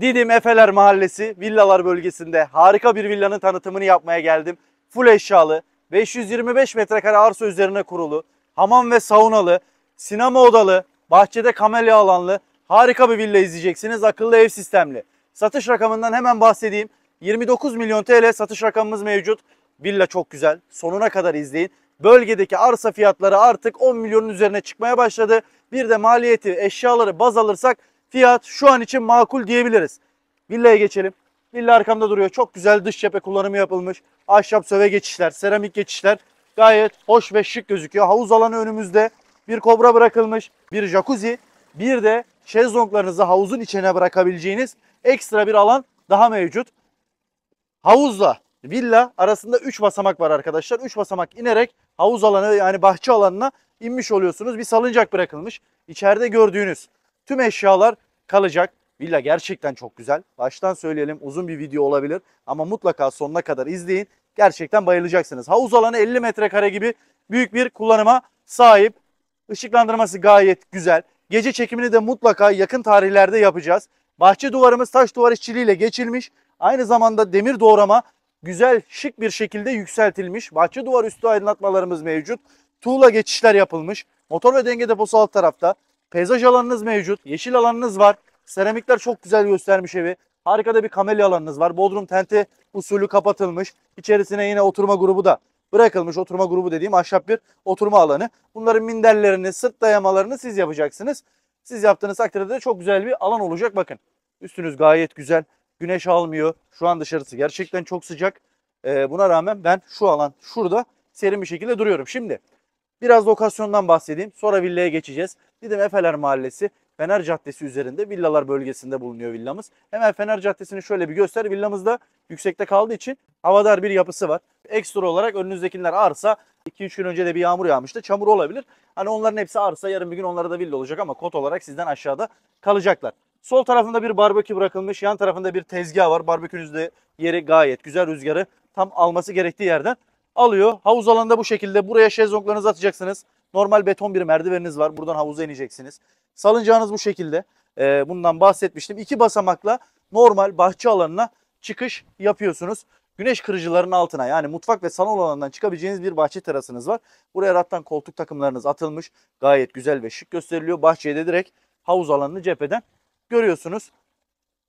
Didim Efeler Mahallesi villalar bölgesinde harika bir villanın tanıtımını yapmaya geldim. Full eşyalı, 525 metrekare arsa üzerine kurulu, hamam ve saunalı, sinema odalı, bahçede kamelya alanlı harika bir villa izleyeceksiniz. Akıllı ev sistemli. Satış rakamından hemen bahsedeyim. 29 milyon TL satış rakamımız mevcut. Villa çok güzel. Sonuna kadar izleyin. Bölgedeki arsa fiyatları artık 10 milyonun üzerine çıkmaya başladı. Bir de maliyeti, eşyaları baz alırsak fiyat şu an için makul diyebiliriz. Villaya geçelim. Villa arkamda duruyor. Çok güzel dış cephe kullanımı yapılmış. Ahşap söve geçişler, seramik geçişler gayet hoş ve şık gözüküyor. Havuz alanı önümüzde. Bir kobra bırakılmış, bir jacuzzi, bir de şezlonglarınızı havuzun içine bırakabileceğiniz ekstra bir alan daha mevcut. Havuzla villa arasında 3 basamak var arkadaşlar. 3 basamak inerek havuz alanı yani bahçe alanına inmiş oluyorsunuz. Bir salıncak bırakılmış. İçeride gördüğünüz tüm eşyalar kalacak. Villa gerçekten çok güzel. Baştan söyleyelim uzun bir video olabilir ama mutlaka sonuna kadar izleyin. Gerçekten bayılacaksınız. Havuz alanı 50 metrekare gibi büyük bir kullanıma sahip. Işıklandırması gayet güzel. Gece çekimini de mutlaka yakın tarihlerde yapacağız. Bahçe duvarımız taş duvar işçiliğiyle geçilmiş. Aynı zamanda demir doğrama güzel şık bir şekilde yükseltilmiş. Bahçe duvar üstü aydınlatmalarımız mevcut. Tuğla geçişler yapılmış. Motor ve denge deposu alt tarafta. Peyzaj alanınız mevcut. Yeşil alanınız var. Seramikler çok güzel göstermiş evi. Harika da bir kamelya alanınız var. Bodrum tente usulü kapatılmış. İçerisine yine oturma grubu da bırakılmış. Oturma grubu dediğim ahşap bir oturma alanı. Bunların minderlerini, sırt dayamalarını siz yapacaksınız. Siz yaptığınız takdirde de çok güzel bir alan olacak. Bakın üstünüz gayet güzel. Güneş almıyor. Şu an dışarısı gerçekten çok sıcak. Ee, buna rağmen ben şu alan şurada serin bir şekilde duruyorum. Şimdi biraz lokasyondan bahsedeyim. Sonra villaya geçeceğiz. Didim Efeler Mahallesi Fener Caddesi üzerinde villalar bölgesinde bulunuyor villamız. Hemen Fener Caddesi'ni şöyle bir göster. Villamız da yüksekte kaldığı için havadar bir yapısı var. Ekstra olarak önünüzdekiler arsa. 2-3 gün önce de bir yağmur yağmıştı. Çamur olabilir. Hani onların hepsi arsa. Yarın bir gün onlara da villa olacak ama kot olarak sizden aşağıda kalacaklar. Sol tarafında bir barbekü bırakılmış. Yan tarafında bir tezgah var. Barbekünüzde yeri gayet güzel. Rüzgarı tam alması gerektiği yerden alıyor. Havuz alanında bu şekilde. Buraya şezlonglarınızı atacaksınız. Normal beton bir merdiveniniz var. Buradan havuza ineceksiniz. Salıncağınız bu şekilde. Ee, bundan bahsetmiştim. İki basamakla normal bahçe alanına çıkış yapıyorsunuz. Güneş kırıcıların altına yani mutfak ve salon alanından çıkabileceğiniz bir bahçe terasınız var. Buraya rattan koltuk takımlarınız atılmış. Gayet güzel ve şık gösteriliyor. Bahçeye de direkt havuz alanını cepheden görüyorsunuz.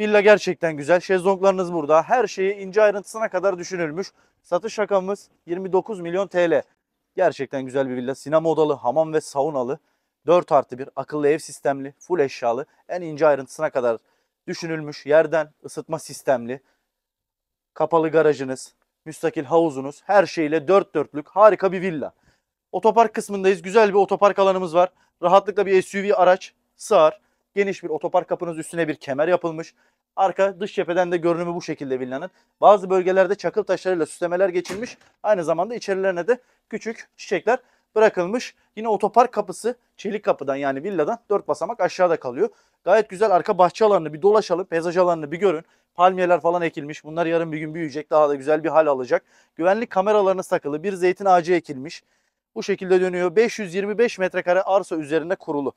Villa gerçekten güzel. Şezlonglarınız burada. Her şeyi ince ayrıntısına kadar düşünülmüş. Satış rakamımız 29 milyon TL. Gerçekten güzel bir villa. Sinema odalı, hamam ve saunalı. 4 artı 1 akıllı ev sistemli, full eşyalı. En ince ayrıntısına kadar düşünülmüş. Yerden ısıtma sistemli. Kapalı garajınız, müstakil havuzunuz her şeyle dört dörtlük harika bir villa. Otopark kısmındayız. Güzel bir otopark alanımız var. Rahatlıkla bir SUV araç sığar. Geniş bir otopark kapınız üstüne bir kemer yapılmış. Arka dış cepheden de görünümü bu şekilde villanın. Bazı bölgelerde çakıl taşlarıyla süslemeler geçilmiş. Aynı zamanda içerilerine de küçük çiçekler bırakılmış. Yine otopark kapısı çelik kapıdan yani villadan 4 basamak aşağıda kalıyor. Gayet güzel arka bahçe alanını bir dolaşalım. Peyzaj alanını bir görün. Palmiyeler falan ekilmiş. Bunlar yarın bir gün büyüyecek. Daha da güzel bir hal alacak. Güvenlik kameralarınız takılı. Bir zeytin ağacı ekilmiş. Bu şekilde dönüyor. 525 metrekare arsa üzerinde kurulu.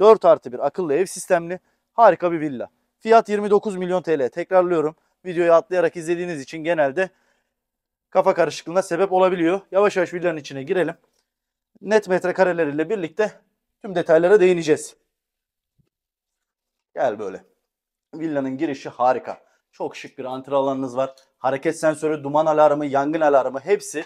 4 artı bir akıllı ev sistemli. Harika bir villa. Fiyat 29 milyon TL. Tekrarlıyorum. Videoyu atlayarak izlediğiniz için genelde kafa karışıklığına sebep olabiliyor. Yavaş yavaş villanın içine girelim. Net metrekareleriyle birlikte tüm detaylara değineceğiz. Gel böyle. Villanın girişi harika. Çok şık bir antre alanınız var. Hareket sensörü, duman alarmı, yangın alarmı hepsi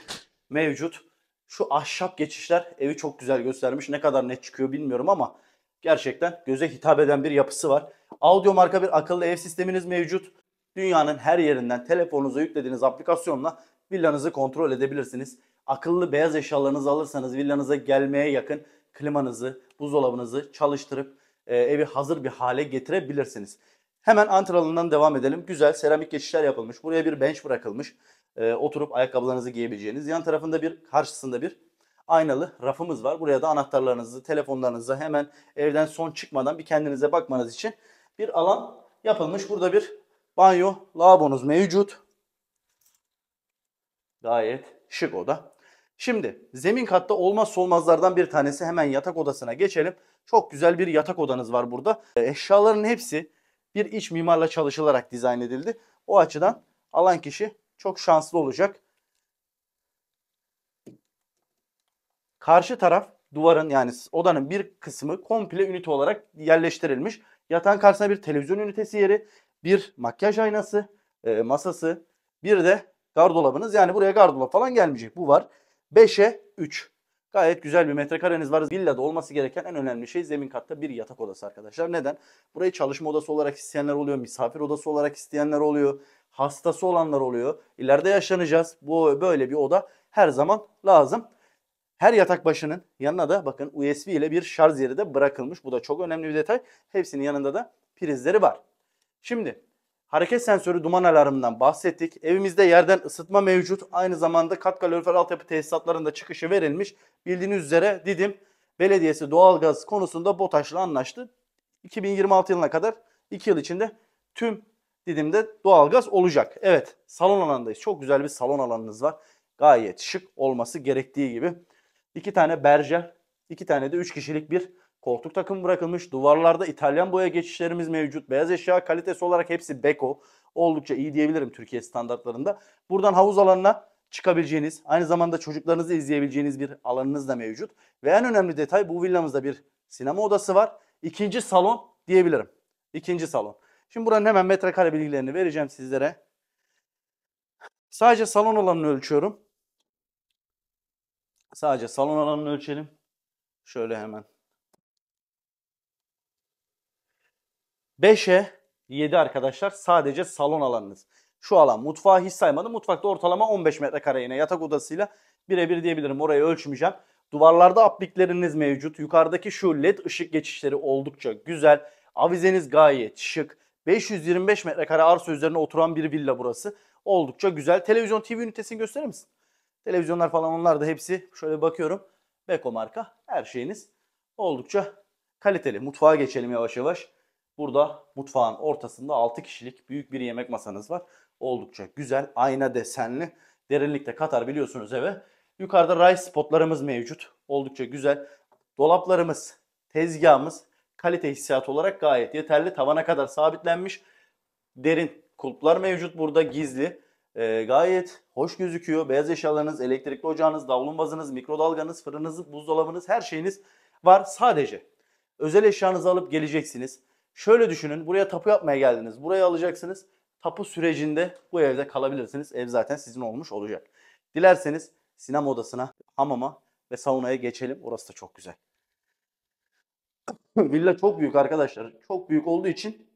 mevcut. Şu ahşap geçişler evi çok güzel göstermiş. Ne kadar net çıkıyor bilmiyorum ama gerçekten göze hitap eden bir yapısı var. Audio marka bir akıllı ev sisteminiz mevcut. Dünyanın her yerinden telefonunuza yüklediğiniz aplikasyonla villanızı kontrol edebilirsiniz. Akıllı beyaz eşyalarınızı alırsanız villanıza gelmeye yakın klimanızı, buzdolabınızı çalıştırıp e, evi hazır bir hale getirebilirsiniz. Hemen antralından devam edelim. Güzel seramik geçişler yapılmış. Buraya bir bench bırakılmış. E, oturup ayakkabılarınızı giyebileceğiniz. Yan tarafında bir karşısında bir aynalı rafımız var. Buraya da anahtarlarınızı, telefonlarınızı hemen evden son çıkmadan bir kendinize bakmanız için bir alan yapılmış. Burada bir banyo, lavabonuz mevcut. Gayet şık oda. Şimdi zemin katta olmazsa olmazlardan bir tanesi hemen yatak odasına geçelim. Çok güzel bir yatak odanız var burada. E, Eşyaların hepsi bir iç mimarla çalışılarak dizayn edildi. O açıdan alan kişi çok şanslı olacak. Karşı taraf duvarın yani odanın bir kısmı komple ünite olarak yerleştirilmiş. Yatağın karşısına bir televizyon ünitesi yeri, bir makyaj aynası, e, masası, bir de gardolabınız. Yani buraya gardolap falan gelmeyecek. Bu var. 5'e 3. Gayet güzel bir metrekareniz var. Villada olması gereken en önemli şey zemin katta bir yatak odası arkadaşlar. Neden? Burayı çalışma odası olarak isteyenler oluyor, misafir odası olarak isteyenler oluyor, hastası olanlar oluyor. İleride yaşanacağız. Bu böyle bir oda her zaman lazım. Her yatak başının yanına da bakın USB ile bir şarj yeri de bırakılmış. Bu da çok önemli bir detay. Hepsinin yanında da prizleri var. Şimdi hareket sensörü duman alarmından bahsettik. Evimizde yerden ısıtma mevcut. Aynı zamanda kat kalorifer altyapı tesisatlarında çıkışı verilmiş. Bildiğiniz üzere Didim Belediyesi doğalgaz konusunda BOTAŞ'la anlaştı. 2026 yılına kadar 2 yıl içinde tüm Didim'de doğalgaz olacak. Evet salon alanındayız. Çok güzel bir salon alanınız var. Gayet şık olması gerektiği gibi. İki tane berjer, iki tane de üç kişilik bir koltuk takımı bırakılmış. Duvarlarda İtalyan boya geçişlerimiz mevcut. Beyaz eşya kalitesi olarak hepsi Beko. Oldukça iyi diyebilirim Türkiye standartlarında. Buradan havuz alanına çıkabileceğiniz, aynı zamanda çocuklarınızı izleyebileceğiniz bir alanınız da mevcut. Ve en önemli detay bu villamızda bir sinema odası var. İkinci salon diyebilirim. İkinci salon. Şimdi buranın hemen metrekare bilgilerini vereceğim sizlere. Sadece salon alanını ölçüyorum. Sadece salon alanını ölçelim. Şöyle hemen. 5'e 7 arkadaşlar sadece salon alanınız. Şu alan mutfağı hiç saymadım. Mutfakta ortalama 15 metrekare yine yatak odasıyla birebir diyebilirim. Orayı ölçmeyeceğim. Duvarlarda aplikleriniz mevcut. Yukarıdaki şu led ışık geçişleri oldukça güzel. Avizeniz gayet şık. 525 metrekare arsa üzerine oturan bir villa burası. Oldukça güzel. Televizyon TV ünitesini gösterir misin? Televizyonlar falan onlar da hepsi şöyle bakıyorum. Beko marka her şeyiniz oldukça kaliteli. Mutfağa geçelim yavaş yavaş. Burada mutfağın ortasında 6 kişilik büyük bir yemek masanız var. Oldukça güzel. Ayna desenli. Derinlikte katar biliyorsunuz eve. Yukarıda rice spotlarımız mevcut. Oldukça güzel. Dolaplarımız, tezgahımız kalite hissiyatı olarak gayet yeterli. Tavana kadar sabitlenmiş. Derin kulplar mevcut burada gizli. E, gayet hoş gözüküyor. Beyaz eşyalarınız, elektrikli ocağınız, davlumbazınız, mikrodalganız, fırınınız, buzdolabınız her şeyiniz var. Sadece özel eşyanızı alıp geleceksiniz. Şöyle düşünün buraya tapu yapmaya geldiniz. Burayı alacaksınız. Tapu sürecinde bu evde kalabilirsiniz. Ev zaten sizin olmuş olacak. Dilerseniz sinema odasına, hamama ve saunaya geçelim. Orası da çok güzel. Villa çok büyük arkadaşlar. Çok büyük olduğu için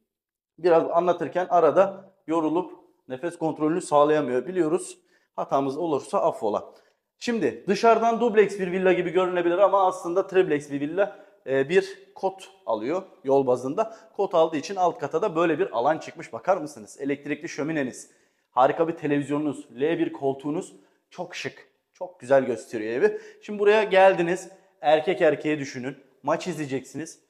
biraz anlatırken arada yorulup nefes kontrolünü sağlayamıyor. Biliyoruz hatamız olursa affola. Şimdi dışarıdan dubleks bir villa gibi görünebilir ama aslında triplex bir villa. Ee, bir kot alıyor yol bazında. Kot aldığı için alt kata da böyle bir alan çıkmış. Bakar mısınız? Elektrikli şömineniz, harika bir televizyonunuz, L1 koltuğunuz çok şık. Çok güzel gösteriyor evi. Şimdi buraya geldiniz. Erkek erkeğe düşünün. Maç izleyeceksiniz.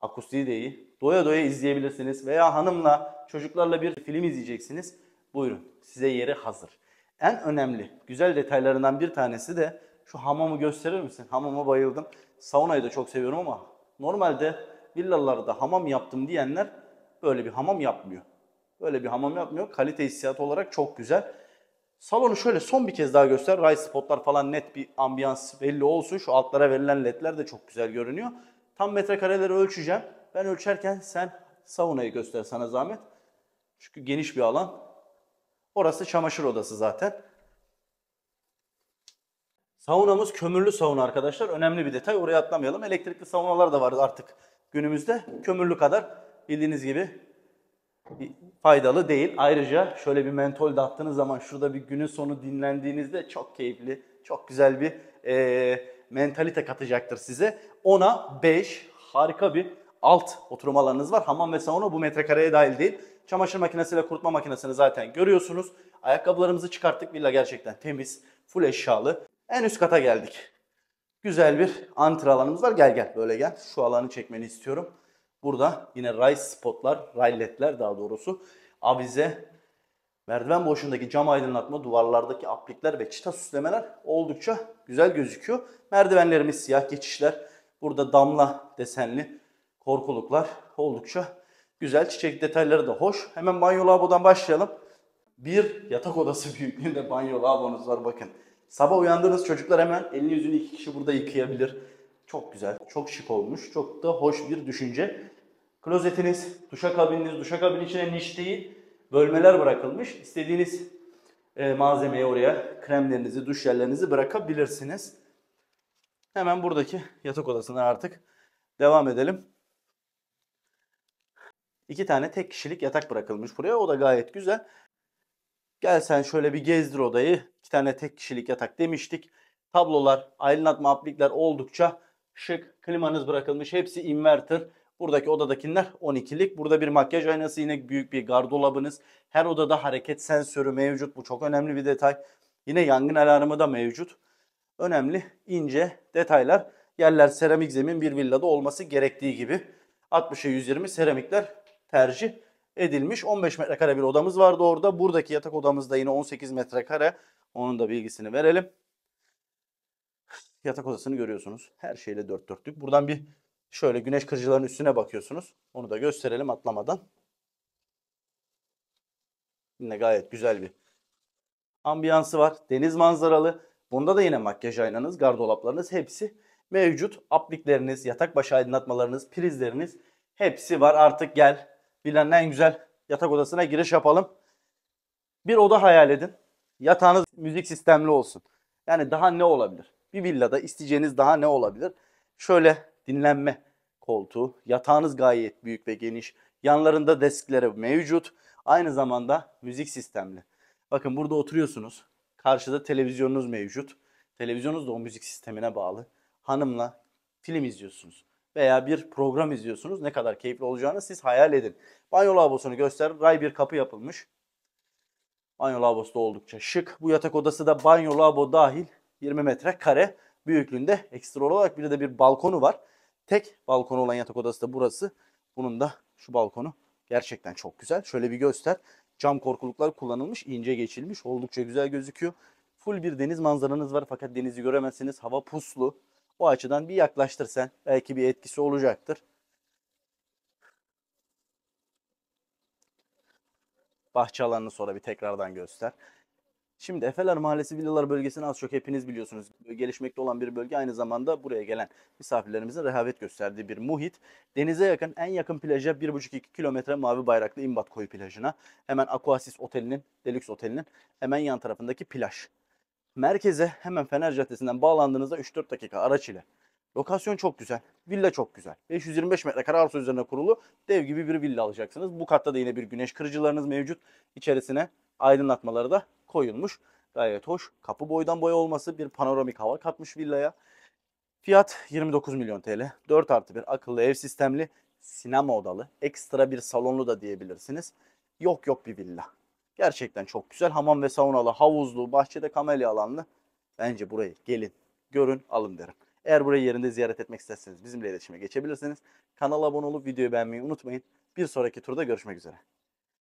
Akustiği de iyi. Doya doya izleyebilirsiniz. Veya hanımla, çocuklarla bir film izleyeceksiniz. Buyurun. Size yeri hazır. En önemli, güzel detaylarından bir tanesi de şu hamamı gösterir misin? Hamama bayıldım. Saunayı da çok seviyorum ama normalde villalarda hamam yaptım diyenler böyle bir hamam yapmıyor. Böyle bir hamam yapmıyor. Kalite hissiyatı olarak çok güzel. Salonu şöyle son bir kez daha göster. Ray spotlar falan net bir ambiyans belli olsun. Şu altlara verilen ledler de çok güzel görünüyor. Tam metrekareleri ölçeceğim. Ben ölçerken sen saunayı göster sana zahmet. Çünkü geniş bir alan. Orası çamaşır odası zaten. Saunamız kömürlü sauna arkadaşlar. Önemli bir detay. Oraya atlamayalım. Elektrikli saunalar da var artık günümüzde. Kömürlü kadar bildiğiniz gibi faydalı değil. Ayrıca şöyle bir mentol de attığınız zaman şurada bir günün sonu dinlendiğinizde çok keyifli, çok güzel bir e, mentalite katacaktır size. Ona 5 harika bir alt oturma alanınız var. Hamam ve sauna bu metrekareye dahil değil. Çamaşır makinesiyle kurutma makinesini zaten görüyorsunuz. Ayakkabılarımızı çıkarttık. Villa gerçekten temiz, full eşyalı. En üst kata geldik. Güzel bir antre alanımız var. Gel gel böyle gel. Şu alanı çekmeni istiyorum. Burada yine ray spotlar, ray ledler daha doğrusu. Avize, merdiven boşundaki cam aydınlatma, duvarlardaki aplikler ve çıta süslemeler oldukça güzel gözüküyor. Merdivenlerimiz siyah geçişler. Burada damla desenli korkuluklar oldukça Güzel çiçek detayları da hoş. Hemen banyo lavabodan başlayalım. Bir yatak odası büyüklüğünde banyo lavabonuz var bakın. Sabah uyandığınız çocuklar hemen elini yüzünü iki kişi burada yıkayabilir. Çok güzel, çok şık olmuş. Çok da hoş bir düşünce. Klozetiniz, duşakabininiz, duşakabinin içine niş değil, bölmeler bırakılmış. İstediğiniz e, malzemeyi oraya, kremlerinizi, duş jellerinizi bırakabilirsiniz. Hemen buradaki yatak odasına artık devam edelim. İki tane tek kişilik yatak bırakılmış buraya. O da gayet güzel. Gel sen şöyle bir gezdir odayı. İki tane tek kişilik yatak demiştik. Tablolar, aydınlatma aplikler oldukça şık. Klimanız bırakılmış. Hepsi inverter. Buradaki odadakiler 12'lik. Burada bir makyaj aynası yine büyük bir gardolabınız. Her odada hareket sensörü mevcut. Bu çok önemli bir detay. Yine yangın alarmı da mevcut. Önemli ince detaylar. Yerler seramik zemin bir villada olması gerektiği gibi. 60'a 120 seramikler tercih edilmiş. 15 metrekare bir odamız vardı orada. Buradaki yatak odamızda yine 18 metrekare. Onun da bilgisini verelim. Yatak odasını görüyorsunuz. Her şeyle dört dörtlük. Buradan bir şöyle güneş kırıcıların üstüne bakıyorsunuz. Onu da gösterelim atlamadan. Yine gayet güzel bir ambiyansı var. Deniz manzaralı. Bunda da yine makyaj aynanız, gardolaplarınız hepsi mevcut. Aplikleriniz, yatak başı aydınlatmalarınız, prizleriniz hepsi var. Artık gel villanın en güzel yatak odasına giriş yapalım. Bir oda hayal edin. Yatağınız müzik sistemli olsun. Yani daha ne olabilir? Bir villada isteyeceğiniz daha ne olabilir? Şöyle dinlenme koltuğu. Yatağınız gayet büyük ve geniş. Yanlarında deskleri mevcut. Aynı zamanda müzik sistemli. Bakın burada oturuyorsunuz. Karşıda televizyonunuz mevcut. Televizyonunuz da o müzik sistemine bağlı. Hanımla film izliyorsunuz veya bir program izliyorsunuz. Ne kadar keyifli olacağını siz hayal edin. Banyo lavabosunu göster. Ray bir kapı yapılmış. Banyo lavabosu da oldukça şık. Bu yatak odası da banyo lavabo dahil 20 metrekare büyüklüğünde ekstra olarak bir de bir balkonu var. Tek balkonu olan yatak odası da burası. Bunun da şu balkonu gerçekten çok güzel. Şöyle bir göster. Cam korkuluklar kullanılmış, ince geçilmiş. Oldukça güzel gözüküyor. Full bir deniz manzaranız var fakat denizi göremezsiniz. Hava puslu. O açıdan bir yaklaştırsan belki bir etkisi olacaktır. Bahçe alanını sonra bir tekrardan göster. Şimdi Efeler Mahallesi Villalar bölgesini az çok hepiniz biliyorsunuz. Gelişmekte olan bir bölge aynı zamanda buraya gelen misafirlerimizin rehavet gösterdiği bir muhit. Denize yakın en yakın plaja 1,5-2 kilometre Mavi Bayraklı İmbat Koyu plajına. Hemen Aquasis Oteli'nin, Deluxe Oteli'nin hemen yan tarafındaki plaj. Merkeze hemen Fener Caddesi'nden bağlandığınızda 3-4 dakika araç ile. Lokasyon çok güzel. Villa çok güzel. 525 metrekare arsa üzerine kurulu dev gibi bir villa alacaksınız. Bu katta da yine bir güneş kırıcılarınız mevcut. İçerisine aydınlatmaları da koyulmuş. Gayet hoş. Kapı boydan boya olması bir panoramik hava katmış villaya. Fiyat 29 milyon TL. 4 artı bir akıllı ev sistemli, sinema odalı, ekstra bir salonlu da diyebilirsiniz. Yok yok bir villa. Gerçekten çok güzel. Hamam ve saunalı, havuzlu, bahçede kamelya alanlı. Bence burayı gelin, görün, alın derim. Eğer burayı yerinde ziyaret etmek isterseniz bizimle iletişime geçebilirsiniz. Kanala abone olup videoyu beğenmeyi unutmayın. Bir sonraki turda görüşmek üzere.